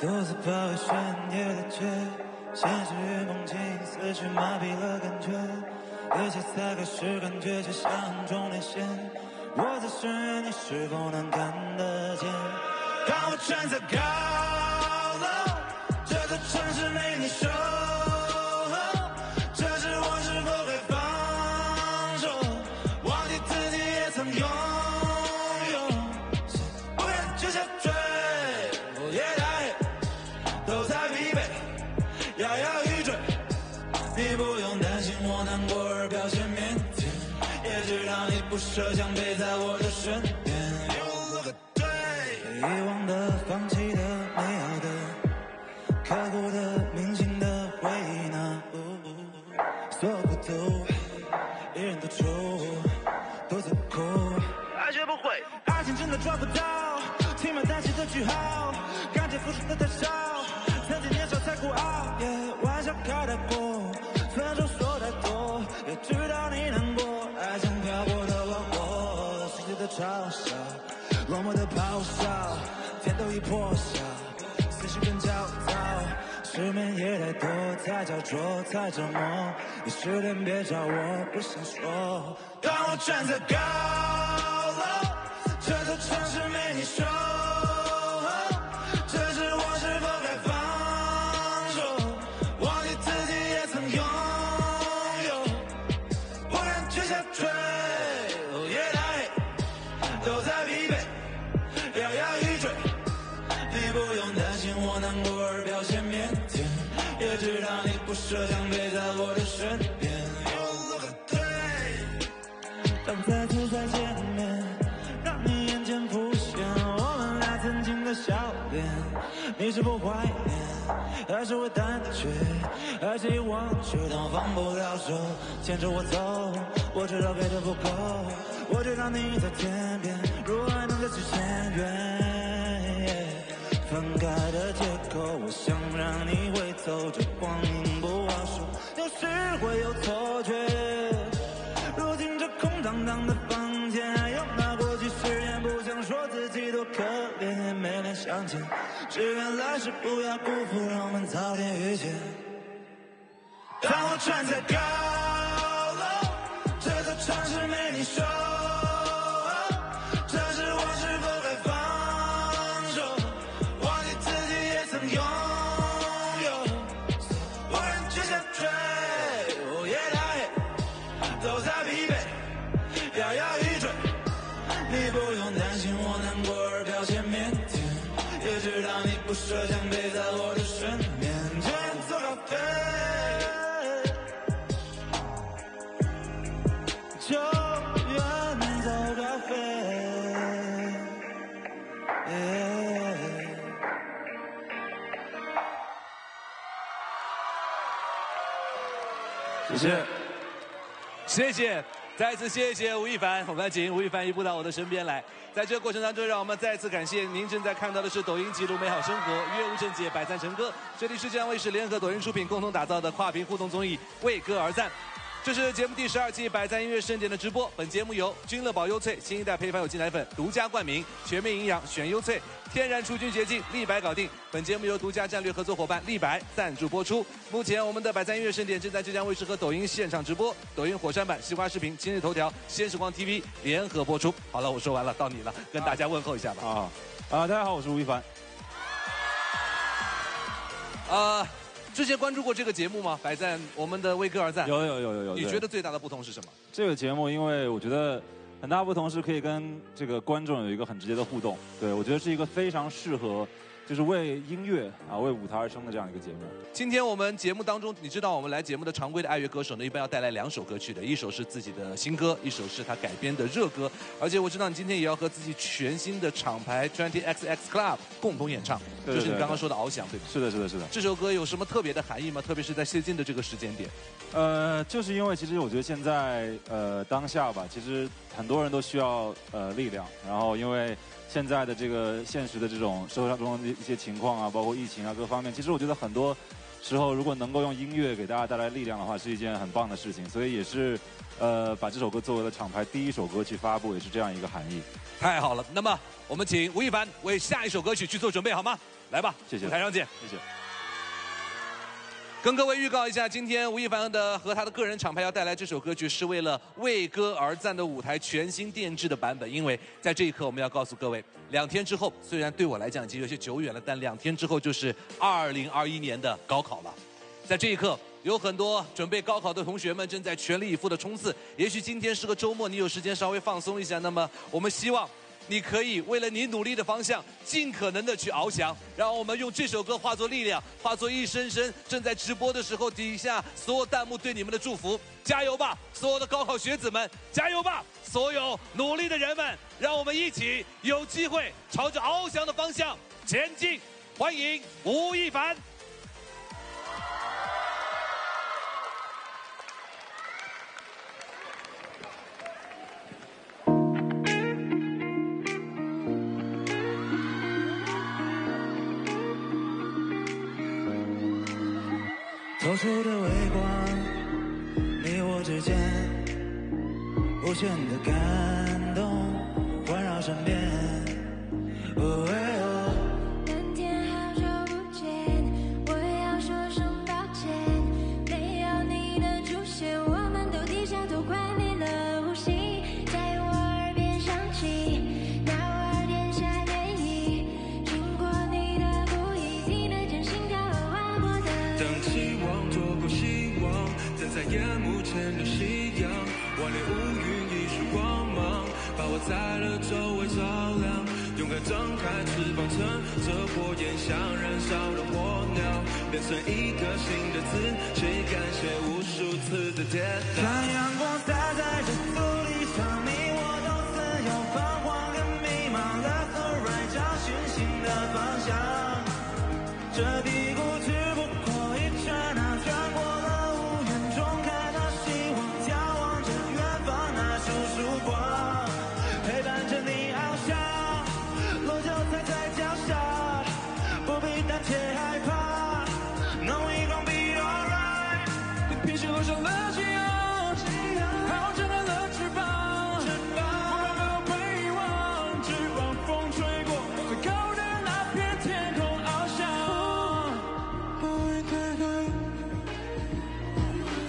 独自跑回深夜的街，现实与梦境思绪麻痹了感觉，一切才开始感觉就像重连线。我在深渊，你是否能看得见？当我站在高楼，这座城市没你守不奢想陪在我的身边。You look good，遗忘的、放弃的、美好的、刻骨的、铭心的回忆呢？所有孤独，一人独处，独自哭。爱学不会，爱情真的抓不到，轻描淡写的句号，感觉付出的太少，曾经年少太孤傲嘲笑，落寞的咆哮，天都已破晓，思绪更焦躁。失眠夜太多，太焦灼，太折磨。你失恋别找我，不想说。当我站在高楼，这座城市没你守你不设想陪在我的身边。You look good，当再次再见面，让你眼前浮现我们俩曾经的笑脸，你是否怀念，还是会胆怯，还是已忘却？当放不了。手，牵着我走，我知道别的不够，我知道你在天边，如果还能再次签约。分开的借口，我想让你会走，这光阴不好受，有时会有错觉。如今这空荡荡的房间，还有那过去誓言，不想说自己多可怜，也没脸相见，只愿来世不要辜负，让我们早点遇见。当我站在高楼，这座城市没你说谢谢，谢谢，再次谢谢吴亦凡，我们来请吴亦凡移步到我的身边来。在这个过程当中，让我们再次感谢您正在看到的是抖音记录美好生活，乐无正解，百赞成歌。这里是浙江卫视联合抖音出品，共同打造的跨屏互动综艺《为歌而赞》。这是节目第十二季百赞音乐盛典的直播。本节目由君乐宝优萃新一代配方有机奶粉独家冠名，全面营养选优萃，天然除菌洁净，立白搞定。本节目由独家战略合作伙伴立白赞助播出。目前我们的百赞音乐盛典正在浙江卫视和抖音现场直播，抖音火山版、西瓜视频、今日头条、先时光 TV 联合播出。好了，我说完了，到你了，跟大家问候一下吧。啊啊！大家好，我是吴亦凡。啊、之前关注过这个节目吗？百赞，我们的为歌而赞。有有有有有。你觉得最大的不同是什么？这个节目，因为我觉得很大不同是可以跟这个观众有一个很直接的互动。对我觉得是一个非常适合，就是为音乐啊为舞台而生的这样一个节目。今天我们节目当中，你知道我们来节目的常规的爱乐歌手呢，一般要带来两首歌曲的，一首是自己的新歌，一首是他改编的热歌。而且我知道你今天也要和自己全新的厂牌 Twenty XX Club 共同演唱，对对就是你刚刚说的翱翔，对吧？是的，是的，是的。这首歌有什么特别的含义吗？特别是在最近的这个时间点。呃，就是因为其实我觉得现在呃当下吧，其实很多人都需要呃力量，然后因为现在的这个现实的这种社会上中的一些情况啊，包括疫情啊各方面，其实我觉得很多时候，如果能够用音乐给大家带来力量的话，是一件很棒的事情。所以也是，呃，把这首歌作为了厂牌第一首歌去发布，也是这样一个含义。太好了，那么我们请吴亦凡为下一首歌曲去做准备，好吗？来吧，谢谢台上见。谢谢。跟各位预告一下，今天吴亦凡的和他的个人厂牌要带来这首歌曲，是为了为歌而赞的舞台全新定制的版本。因为在这一刻，我们要告诉各位，两天之后，虽然对我来讲已经有些久远了，但两天之后就是二零二一年的高考了。在这一刻，有很多准备高考的同学们正在全力以赴的冲刺。也许今天是个周末，你有时间稍微放松一下。那么，我们希望。你可以为了你努力的方向，尽可能的去翱翔。让我们用这首歌化作力量，化作一声声正在直播的时候底下所有弹幕对你们的祝福。加油吧，所有的高考学子们！加油吧，所有努力的人们！让我们一起有机会朝着翱翔的方向前进。欢迎吴亦凡。之间无限的感动环绕身边。在了周围照亮。勇敢张开翅膀，乘着火焰，像燃烧的火鸟，变成一个新的自己，感谢无数次的跌倒。当阳光洒在这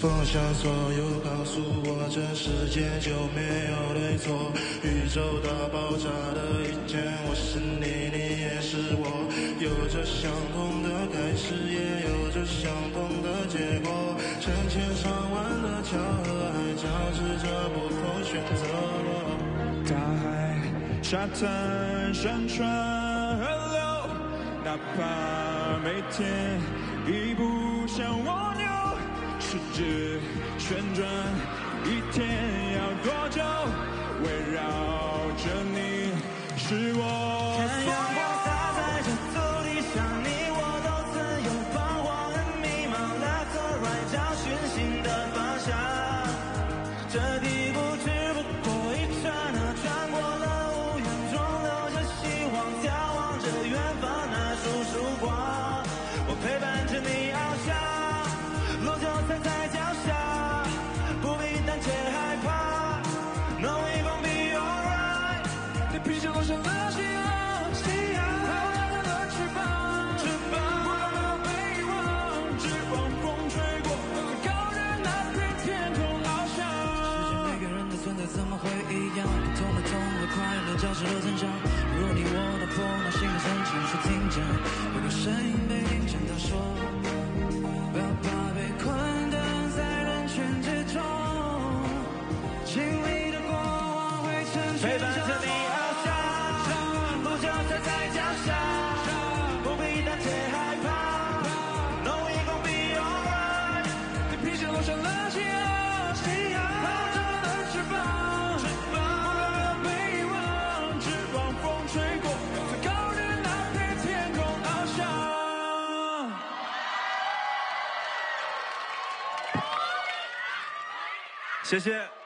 放下所有，告诉我这世界就没有对错。宇宙大爆炸的一天，我是你，你也是我，有着相同的开始，也有着相同的结果。成千上万的巧合，还交织着不同选择。大海、沙滩、山川、河流，哪怕每天一步向蜗牛，世界旋转，一天要多久？围绕着你，是我看阳光。谢谢。